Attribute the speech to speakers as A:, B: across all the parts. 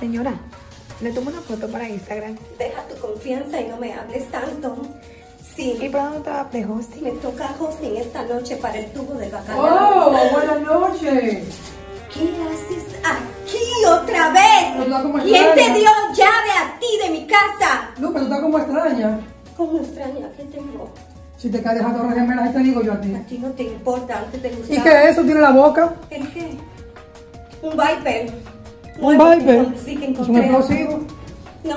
A: Señora, le tomo una foto para Instagram.
B: Deja tu confianza y no me hables tanto. Sí,
A: ¿Y para dónde te va de hosting?
B: me toca hosting esta noche para el tubo de bacalao.
C: ¡Oh! ¡Buenas noches!
B: ¿Qué haces aquí otra vez?
C: Pero está como
B: ¿Quién te dio llave a ti de mi casa?
C: Lupe, tú estás como extraña.
B: ¿Cómo extraña que tengo?
C: Si te caes a Torres Gemelas, ahí te digo yo a ti.
B: A ti no te importa, antes te gustaba.
C: ¿Y qué es eso? ¿Tiene la boca?
B: ¿El qué? Un Viper.
C: ¿Un Viper?
B: Sí, que
C: ¿Es un explosivo?
B: No,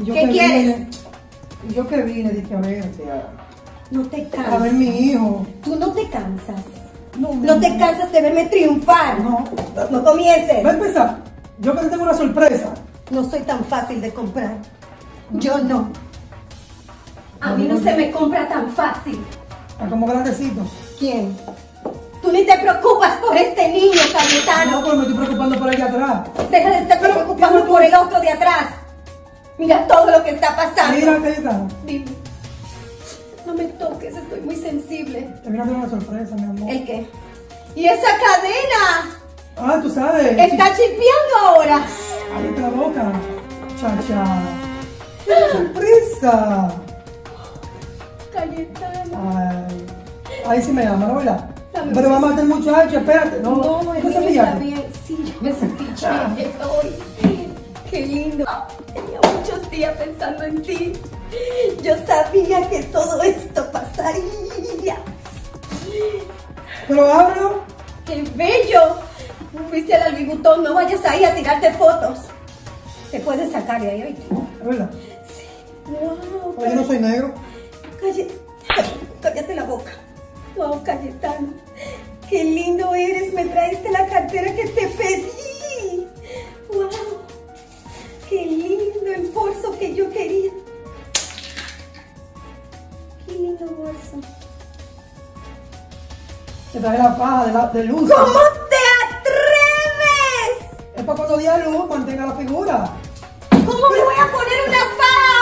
C: ¿Y yo
B: ¿Qué
C: que
B: quieres?
C: Vine, y yo que vine, dije, a verte, a,
B: no te
C: a ver
B: cansas.
C: mi hijo.
B: Tú no te cansas.
C: No,
B: No te cansas de verme triunfar.
C: No.
B: No comiences.
C: Va a empezar. Yo que te tengo una sorpresa.
B: No soy tan fácil de comprar. Yo no. A mí no se me compra tan fácil.
C: Está como grandecito.
B: ¿Quién? Tú ni te preocupas por este niño,
C: No, pues me estoy preocupando por allá atrás.
B: Deja de estar preocupando por el otro de atrás. Mira todo lo que está pasando.
C: Mira, Cayetano.
B: Dime. No me toques, estoy muy sensible.
C: Te vine a hacer una sorpresa, mi amor.
B: ¿El qué? ¿Y esa cadena?
C: Ah, tú sabes.
B: Está chispeando ahora.
C: Cállate la boca. Cha, cha. ¡Qué sorpresa!
B: Cayetano.
C: Ay, ahí sí me llama, ¿no, verdad? Pero vamos a el muchacho, espérate. No,
B: No,
C: no,
B: el
C: ¿no
B: niño
C: cepillaste?
B: está bien. Sí, yo me hoy. Qué lindo. Tenía muchos días pensando en ti. Yo sabía que todo esto pasaría.
C: Pero ábrelo.
B: ¡Qué bello! Fuiste al Vuitton, no vayas ahí a tirarte fotos. Te puedes sacar de ahí, ¿oíste?
C: ¿Es verdad?
B: Wow,
C: no soy negro.
B: Calle, cállate la boca. Wow, Cayetano. Qué lindo eres. Me traiste la cartera que te pedí. Wow. Qué lindo el bolso que yo quería. Qué lindo bolso.
C: Te trae la faja de, la, de luz.
B: ¿Cómo te atreves?
C: Es para cuando día luz mantenga la figura.
B: ¿Cómo me voy a poner una faja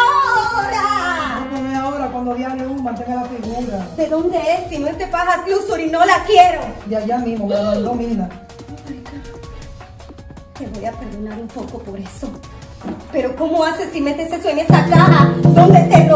B: ahora?
C: No me ahora cuando día luz mantenga la figura.
B: ¿De dónde es? Si no es de fajas Luxury, no la quiero.
C: De allá mismo, me la mandó Mina.
B: Te voy a perdonar un poco por eso. Pero ¿cómo haces si metes eso en esa caja? ¿Dónde te?